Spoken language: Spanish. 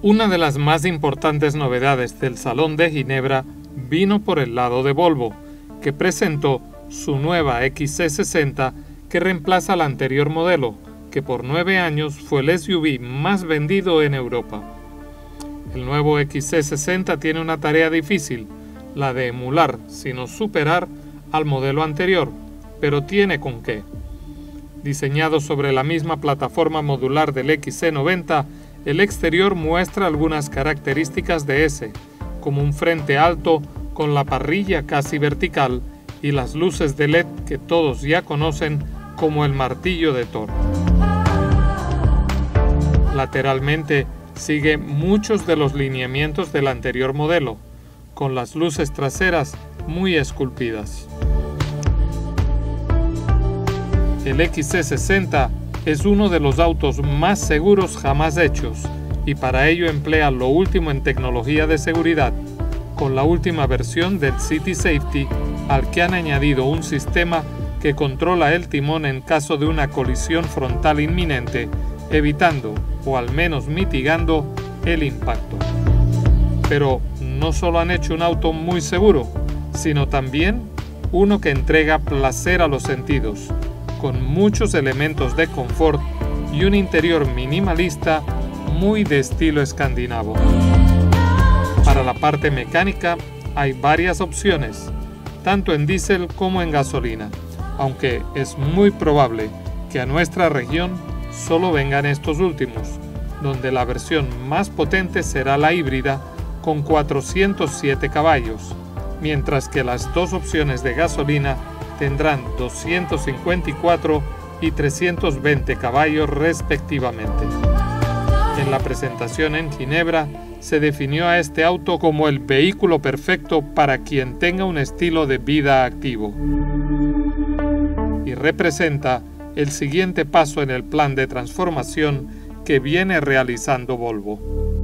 Una de las más importantes novedades del Salón de Ginebra vino por el lado de Volvo, que presentó su nueva XC60 que reemplaza al anterior modelo, que por nueve años fue el SUV más vendido en Europa. El nuevo XC60 tiene una tarea difícil, la de emular, sino superar, al modelo anterior, pero tiene con qué. Diseñado sobre la misma plataforma modular del XC90, el exterior muestra algunas características de ese, como un frente alto con la parrilla casi vertical y las luces de LED que todos ya conocen como el martillo de Thor. Lateralmente sigue muchos de los lineamientos del anterior modelo, con las luces traseras muy esculpidas. El XC60 es uno de los autos más seguros jamás hechos y para ello emplea lo último en tecnología de seguridad, con la última versión del City Safety al que han añadido un sistema que controla el timón en caso de una colisión frontal inminente, evitando o al menos mitigando el impacto. Pero no solo han hecho un auto muy seguro, sino también uno que entrega placer a los sentidos, con muchos elementos de confort y un interior minimalista muy de estilo escandinavo. Para la parte mecánica hay varias opciones, tanto en diésel como en gasolina, aunque es muy probable que a nuestra región solo vengan estos últimos, donde la versión más potente será la híbrida con 407 caballos, mientras que las dos opciones de gasolina tendrán 254 y 320 caballos respectivamente. En la presentación en Ginebra se definió a este auto como el vehículo perfecto para quien tenga un estilo de vida activo y representa el siguiente paso en el plan de transformación que viene realizando Volvo.